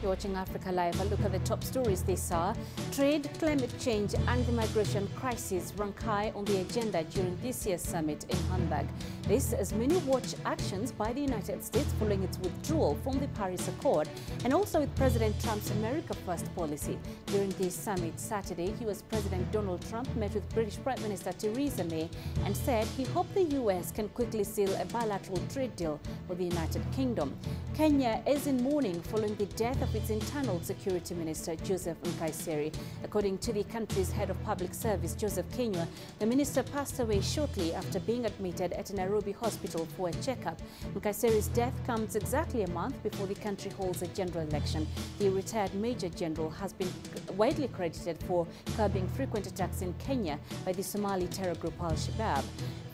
You're watching Africa Live. A look at the top stories this hour. Trade, climate change and the migration crisis rank high on the agenda during this year's summit in Hamburg. This as many watch actions by the United States following its withdrawal from the Paris Accord and also with President Trump's America First policy. During this summit Saturday, US President Donald Trump met with British Prime Minister Theresa May and said he hoped the US can quickly seal a bilateral trade deal with the United Kingdom. Kenya is in mourning following the death of its internal security minister, Joseph Nkaissery. According to the country's head of public service, Joseph Kinyua, the minister passed away shortly after being admitted at Nairobi hospital for a checkup. Nkaissery's death comes exactly a month before the country holds a general election. The retired major general has been widely credited for curbing frequent attacks in Kenya by the Somali terror group Al-Shabaab.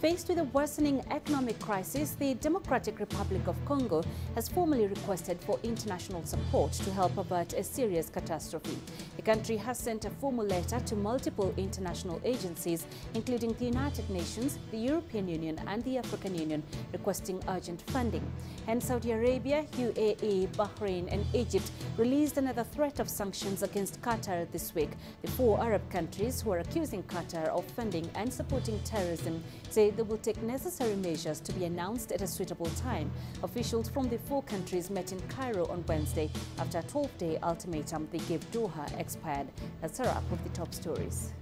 Faced with a worsening economic crisis, the Democratic Republic of Congo has formally requested for international support to help avert a serious catastrophe. The country has sent a formal letter to multiple international agencies, including the United Nations, the European Union and the African Union, requesting urgent funding. And Saudi Arabia, UAE, Bahrain and Egypt released another threat of sanctions against Qatar this week. The four Arab countries who are accusing Qatar of funding and supporting terrorism say they will take necessary measures to be announced at a suitable time. Officials from the four countries met in Cairo on Wednesday after a 12-day ultimatum they gave Doha expired. That's a wrap of the top stories.